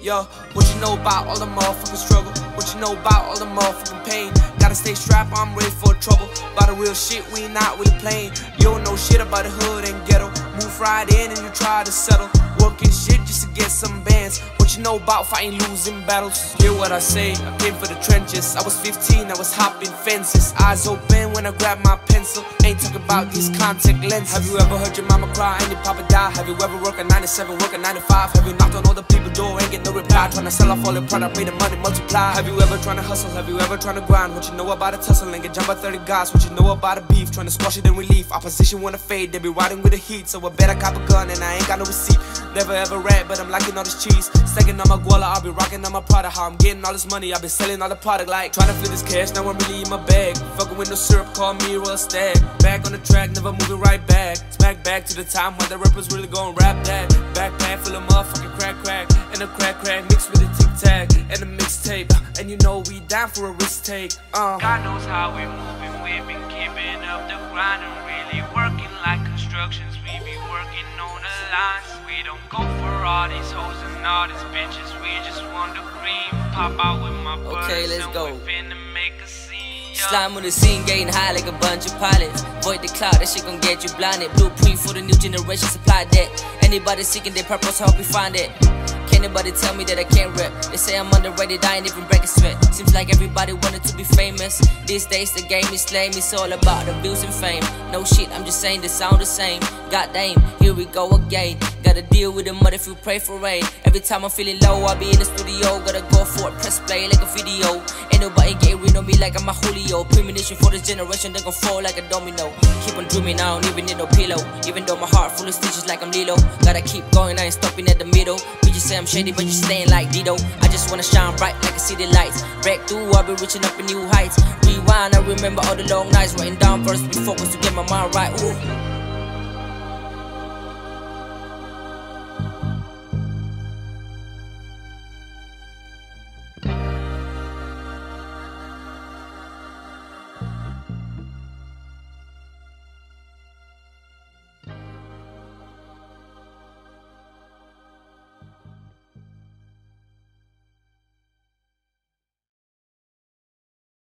Yo, what you know about all the motherfucking struggle? What you know about all the motherfucking pain? Gotta stay strapped, I'm ready for trouble. By the real shit, we not really playing. You don't know shit about the hood and ghetto. Move right in and you try to settle. Working shit just to get some bands. What you know about fighting losing battles? Hear what I say, I came for the trenches. I was 15, I was hopping fences. Eyes open when I grabbed my pencil. Ain't talking about these contact lenses. Have you ever heard your mama cry and your papa die? Have you ever worked a 97, work a 95? Have you knocked on all the people's door, ain't get no reply? Trying to sell off all your product, pay the money multiply. Have you ever trying to hustle? Have you ever trying to grind? What you know about a tussle and get jumped by 30 guys? What you know about a beef? Trying to squash it in relief. Opposition wanna fade, they be riding with the heat. So I better cop a gun and I ain't got no receipt. Never ever rat, but I'm liking all this cheese. Second on my guala, I'll be rocking on my product. How I'm getting all this money, I've been selling all the product like trying to flip this cash. Now I'm really in my bag. Fucking with no syrup, call me real stag. Back on the track, never moving right back. Smack back to the time when the rappers really gon' rap that. Backpack full of motherfucking crack crack. And a crack crack mixed with a tic tac and a mixtape. And you know we down for a risk take. Uh. God knows how we moving, we've been keeping up the grind and really working like constructions. We be working on the lines. We don't go all these hoes and all these bitches. We just want the cream. Pop out with my Okay, let's go. we finna make a scene. yo. Slime on the scene, getting high like a bunch of pilots. Void the cloud, that shit gon' get you blinded. Blueprint for the new generation, supply that. Anybody seeking their purpose, help you find it. Can't tell me that I can't rap. They say I'm underrated, I ain't even breaking sweat. Seems like everybody wanted to be famous. These days the game is lame, it's all about the views and fame. No shit, I'm just saying the sound the same. God damn, here we go again. Gotta deal with the mud if you pray for rain. Every time I'm feeling low, I be in the studio. Gotta go for it, press play like a video. Ain't nobody me like I'm a Julio. Premonition for this generation, they gon' fall like a domino. Keep on dreaming, I don't even need no pillow. Even though my heart full of stitches like I'm Lilo. Gotta keep going, I ain't stopping at the middle. Bitches say I'm shady, but you staying like Dido. I just wanna shine bright like a city lights. Break through, I'll be reaching up in new heights. Rewind, I remember all the long nights. Writing down verse before was to get my mind right. Ooh.